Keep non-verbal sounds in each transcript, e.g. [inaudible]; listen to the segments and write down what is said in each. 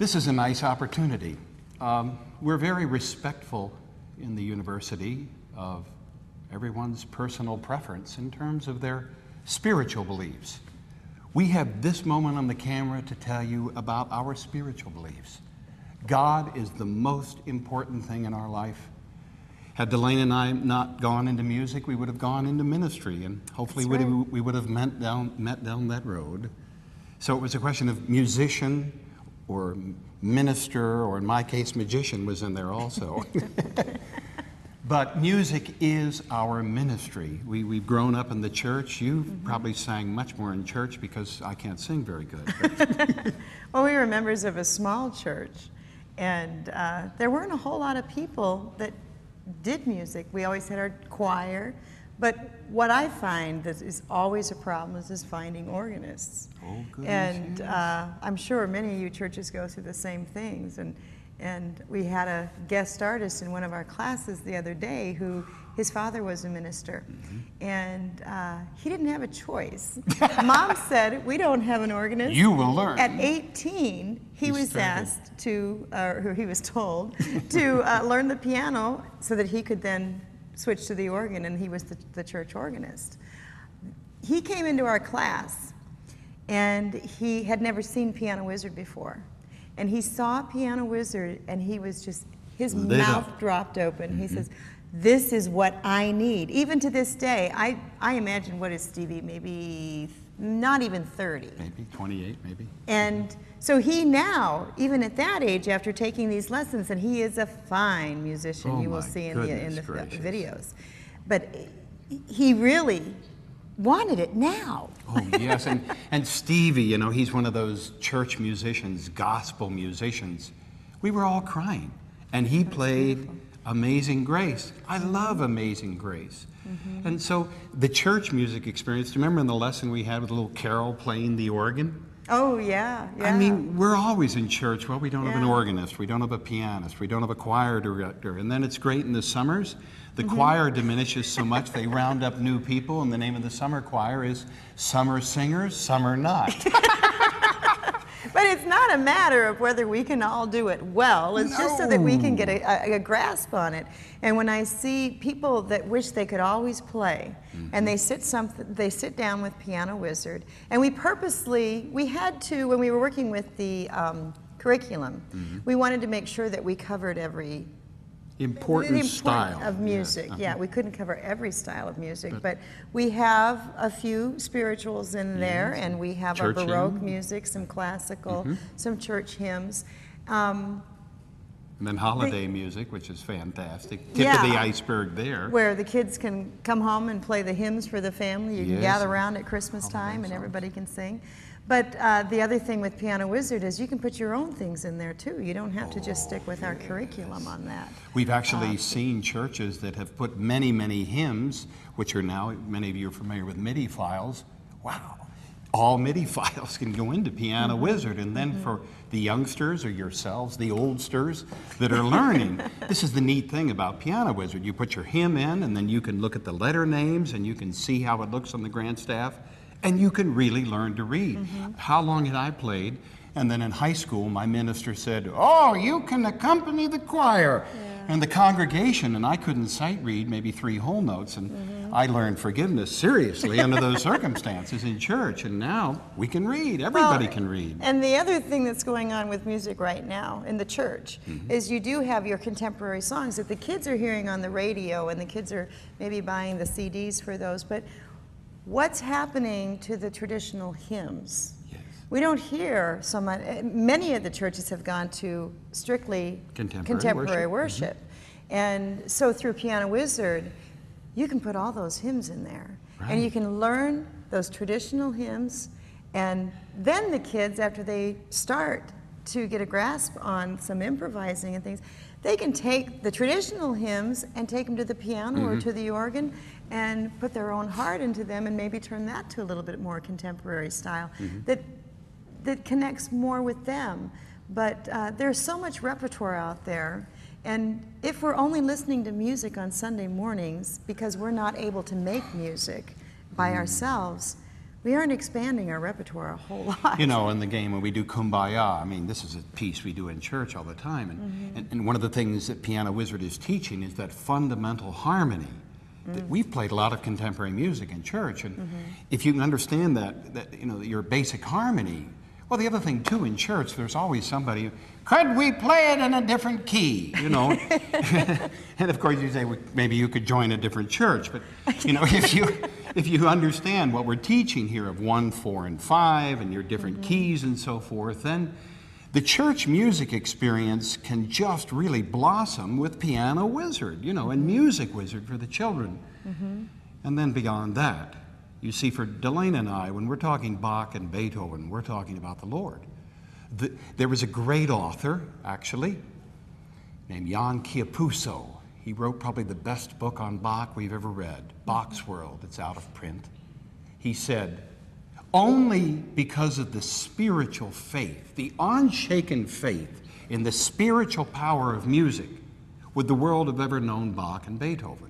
This is a nice opportunity. Um, we're very respectful in the university of everyone's personal preference in terms of their spiritual beliefs. We have this moment on the camera to tell you about our spiritual beliefs. God is the most important thing in our life. Had Delanya and I not gone into music, we would have gone into ministry, and hopefully we, right. we would have met down, met down that road. So it was a question of musician or minister, or in my case, magician was in there also. [laughs] but music is our ministry. We, we've grown up in the church. You've Mm-hmm. probably sang much more in church because I can't sing very good. [laughs] [laughs] Well, we were members of a small church, and uh, there weren't a whole lot of people that did music. We always had our choir, but what I find that is always a problem is, is finding organists. Oh, goodness, And yes. uh, I'm sure many of you churches go through the same things. And, and we had a guest artist in one of our classes the other day who his father was a minister. Mm-hmm. And uh, he didn't have a choice. [laughs] Mom said, We don't have an organist. You will learn. At 18, he was started. asked to, uh, or he was told, to uh, learn the piano so that he could then switch to the organ, and he was the, the church organist. He came into our class, and he had never seen Piano Wizard before. And he saw Piano Wizard, and he was just, his Lit mouth up. dropped open. He mm-hmm. says, This is what I need. Even to this day, I, I imagine, what is Stevie, maybe not even 30. maybe 28, maybe. And so he now, even at that age, after taking these lessons, and he is a fine musician, Oh you will see in the, in the gracious. videos. But he really wanted it now. Oh, yes. And, and Stevie, you know, he's one of those church musicians, gospel musicians. We were all crying. And he played Amazing Grace. I love Amazing Grace. Mm-hmm. And so the church music experience, do you remember in the lesson we had with a little Carol playing the organ? Oh, yeah, yeah. I mean, we're always in church. Well, we don't have an organist, we don't have a pianist, we don't have a choir director. And then it's great in the summers. The Mm-hmm. choir diminishes so much, they round up new people, and the name of the summer choir is Summer Singers, Summer Not. [laughs] But it's not a matter of whether we can all do it well. It's just so that we can get a, a, a grasp on it. And when I see people that wish they could always play, and they sit some, they sit down with Piano Wizard, and we purposely we had to when we were working with the um, curriculum, we wanted to make sure that we covered every Important the style. of music. Yeah, uh-huh. we couldn't cover every style of music, but, we have a few spirituals in there, and we have our Church Baroque hymn. music, some classical, Mm-hmm. some church hymns. Um, And then holiday music, which is fantastic. Tip of the iceberg there. where the kids can come home and play the hymns for the family. You can gather around at Christmas time and everybody can sing. But uh, the other thing with Piano Wizard is you can put your own things in there too. You don't have to just stick with our curriculum on that. We've actually um, seen churches that have put many, many hymns, which are now, many of you are familiar with MIDI files. Wow. All MIDI [laughs] files can go into Piano mm-hmm. Wizard. And then mm-hmm. for the youngsters or yourselves, the oldsters that are learning, [laughs] this is the neat thing about Piano Wizard. You put your hymn in, and then you can look at the letter names and you can see how it looks on the grand staff, and you can really learn to read. How long had I played? And then in high school, my minister said, Oh, you can accompany the choir. And the congregation, and I couldn't sight read maybe three whole notes, and I learned forgiveness seriously under those [laughs] circumstances in church. And now we can read. Everybody Well, can read. And the other thing that's going on with music right now in the church Mm-hmm. is you do have your contemporary songs that the kids are hearing on the radio and the kids are maybe buying the CDs for those. But what's happening to the traditional hymns? Yes. We don't hear so much. eh, Many of the churches have gone to strictly Contemporary worship. worship. And so through Piano Wizard, you can put all those hymns in there. And you can learn those traditional hymns. And then the kids, after they start to get a grasp on some improvising and things, they can take the traditional hymns and take them to the piano or mm-hmm. to the organ and put their own heart into them and maybe turn that to a little bit more contemporary style mm-hmm. that, that connects more with them. But uh, there's so much repertoire out there. And if we're only listening to music on Sunday mornings because we're not able to make music by mm-hmm. ourselves, we aren't expanding our repertoire a whole [laughs] lot. You know, in the game when we do Kumbaya, I mean, this is a piece we do in church all the time. And, Mm-hmm. and, and one of the things that Piano Wizard is teaching is that fundamental harmony. That Mm. We've played a lot of contemporary music in church, and Mm-hmm. if you can understand that, that, you know, your basic harmony. Well, the other thing too in church, there's always somebody. Could we play it in a different key? You know, [laughs] and of course you say well, maybe you could join a different church, but you know, [laughs] if you if you understand what we're teaching here of one, four, and five, and your different mm-hmm. keys and so forth, then the church music experience can just really blossom with Piano Wizard, you know, and Music Wizard for the children. Mm-hmm. And then beyond that, you see, for Delanya and I, when we're talking Bach and Beethoven, we're talking about the Lord. The, there was a great author, actually, named Jan Chiapusso. He wrote probably the best book on Bach we've ever read, Bach's World. It's out of print. He said, only because of the spiritual faith, the unshaken faith in the spiritual power of music, would the world have ever known Bach and Beethoven.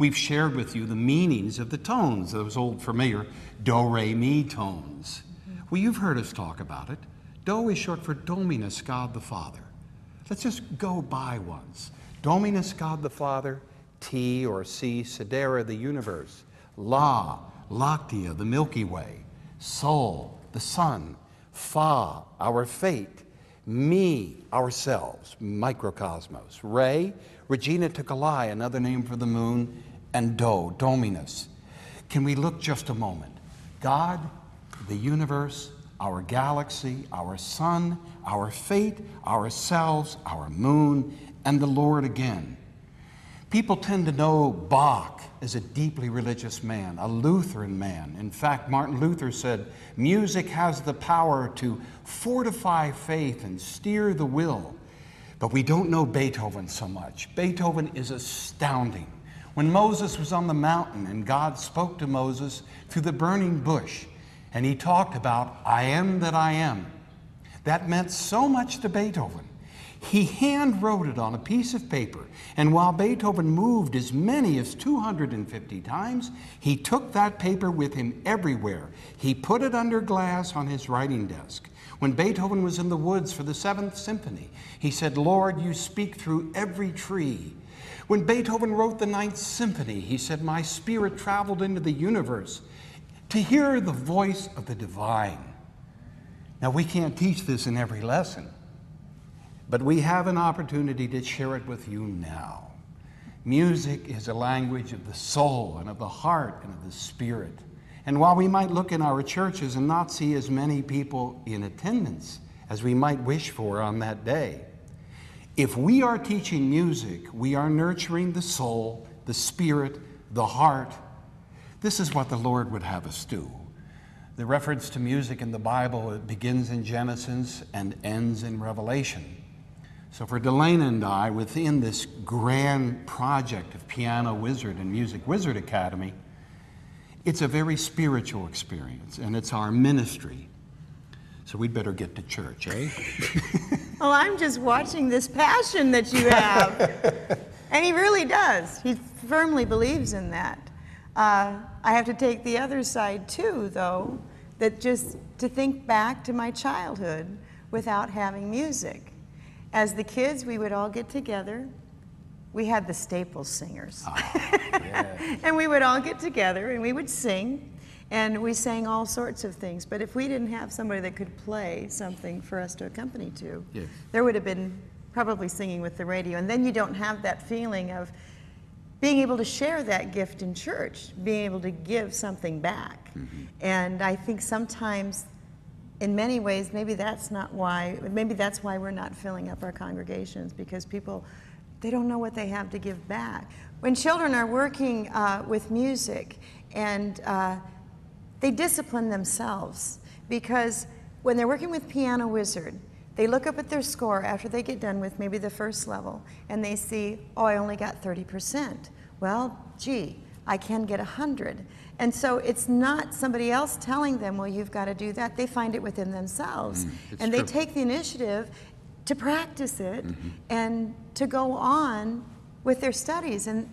We've shared with you the meanings of the tones, those old familiar do, re, mi tones. Well, you've heard us talk about it. Do is short for Dominus, God the Father. Let's just go by once. Dominus, God the Father, T or C, Sidera, the universe, La, Lactea, the Milky Way, Sol, the sun, Fa, our fate, Me, ourselves, microcosmos, Re, Regina Tucali, another name for the moon, and Do, Dominus. Can we look just a moment? God, the universe, our galaxy, our sun, our fate, ourselves, our moon, and the Lord again. People tend to know Bach as a deeply religious man, a Lutheran man. In fact, Martin Luther said, Music has the power to fortify faith and steer the will. But we don't know Beethoven so much. Beethoven is astounding. When Moses was on the mountain and God spoke to Moses through the burning bush, and he talked about, I am that I am, that meant so much to Beethoven. He hand wrote it on a piece of paper, and while Beethoven moved as many as 250 times, he took that paper with him everywhere. He put it under glass on his writing desk. When Beethoven was in the woods for the Seventh Symphony, he said, Lord, you speak through every tree. When Beethoven wrote the Ninth Symphony, he said, My spirit traveled into the universe to hear the voice of the divine. Now, we can't teach this in every lesson, but we have an opportunity to share it with you now. Music is a language of the soul and of the heart and of the spirit. And while we might look in our churches and not see as many people in attendance as we might wish for on that day, if we are teaching music, we are nurturing the soul, the spirit, the heart. This is what the Lord would have us do. The reference to music in the Bible it begins in Genesis and ends in Revelation. So for Delanya and I, within this grand project of Piano Wizard and Music Wizard Academy, it's a very spiritual experience and it's our ministry. So we'd better get to church, eh? [laughs] Well, I'm just watching this passion that you have. [laughs] and he really does. He firmly believes in that. Uh, I have to take the other side too, though, that just to think back to my childhood without having music. As the kids, we would all get together. We had the Staples singers. [laughs] and we would all get together and we would sing. And we sang all sorts of things. But if we didn't have somebody that could play something for us to accompany to, Yes. there would have been probably singing with the radio. And then you don't have that feeling of being able to share that gift in church, being able to give something back. And I think sometimes, in many ways, maybe that's not why, maybe that's why we're not filling up our congregations because people, they don't know what they have to give back. When children are working uh, with music and uh, they discipline themselves because when they're working with Piano Wizard, they look up at their score after they get done with maybe the first level and they see, oh, I only got 30%. Well, gee, I can get 100. And so it's not somebody else telling them, well, you've got to do that. They find it within themselves. Mm, it's and they true. take the initiative to practice it mm-hmm. and to go on with their studies. And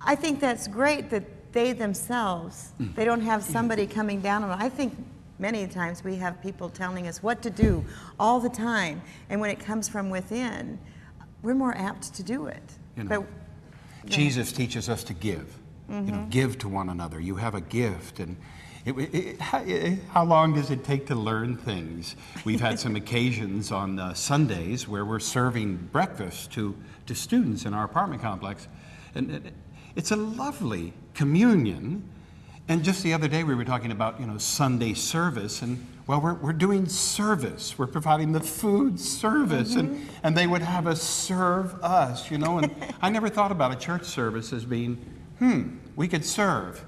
I think that's great that they themselves, they don't have somebody coming down on them. I think many times we have people telling us what to do all the time, and when it comes from within, we're more apt to do it. You know. But Jesus teaches us to give. You Mm-hmm. know, give to one another. You have a gift, and it, it, how, it- how long does it take to learn things? We've had some [laughs] occasions on uh, Sundays where we're serving breakfast to to students in our apartment complex, and it's a lovely communion. And just the other day, we were talking about you know Sunday service, and well, we're, we're doing service. We're providing the food service, and, and they would have us serve us, you know. And I never thought about a church service as being, hmm, we could serve.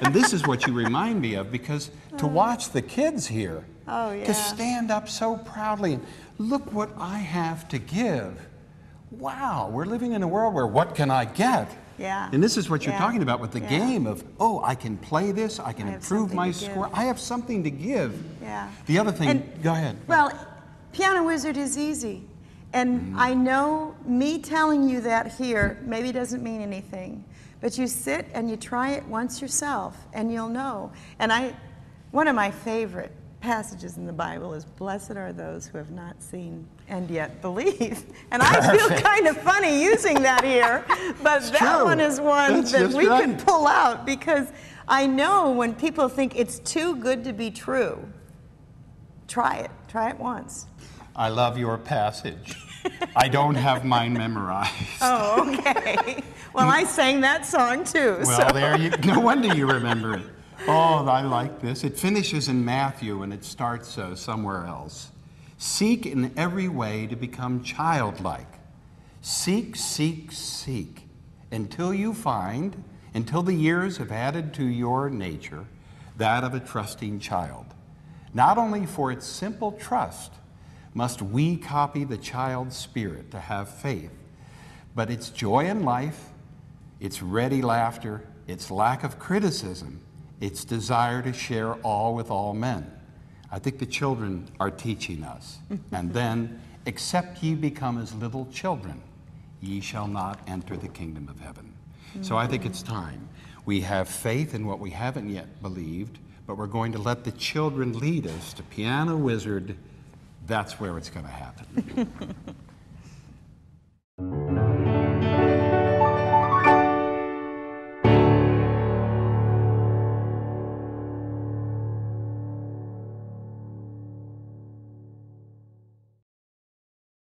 and this is what you remind me of because to watch the kids here, Oh, yeah. to stand up so proudly, and look what I have to give. Wow, we're living in a world where what can I get? Yeah. And this is what you're Yeah. talking about with the Yeah. game of, oh, I can play this, I can I improve my score, I have something to give. Yeah. The other thing, And- go ahead. Well, Piano Wizard is easy. And mm-hmm. I know me telling you that here maybe doesn't mean anything, but you sit and you try it once yourself and you'll know. And I, one of my favorite passages in the Bible is Blessed are those who have not seen and yet believe. [laughs] And I feel kind of funny using that here, but that true. one is one That's that we can pull out because I know when people think it's too good to be true, try it. Try it once. I love your passage. I don't have mine memorized. Oh, okay. [laughs] well, I sang that song too. Well, so. there you. No wonder you remember it. Oh, I like this. It finishes in Matthew and it starts uh, somewhere else. Seek in every way to become childlike. Seek, seek, seek until you find, until the years have added to your nature that of a trusting child. Not only for its simple trust must we copy the child's spirit to have faith, but its joy in life, its ready laughter, its lack of criticism, its desire to share all with all men. I think the children are teaching us. [laughs] and then, except ye become as little children, ye shall not enter the kingdom of heaven. So I think it's mm. time. We have faith in what we haven't yet believed, but we're going to let the children lead us to Piano Wizard. That's where it's going to happen. [laughs]